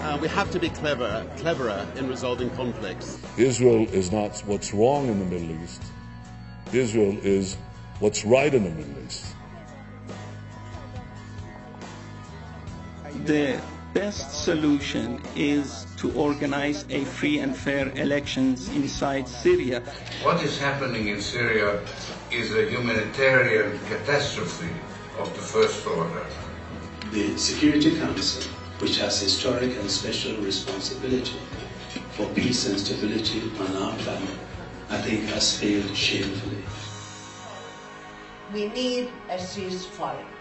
Uh, we have to be clever, cleverer in resolving conflicts. Israel is not what's wrong in the Middle East. Israel is what's right in the Middle East. The best solution is to organize a free and fair elections inside Syria. What is happening in Syria is a humanitarian catastrophe of the first order. The Security Council, which has historic and special responsibility for peace and stability on our planet, I think has failed shamefully. We need a ceasefire.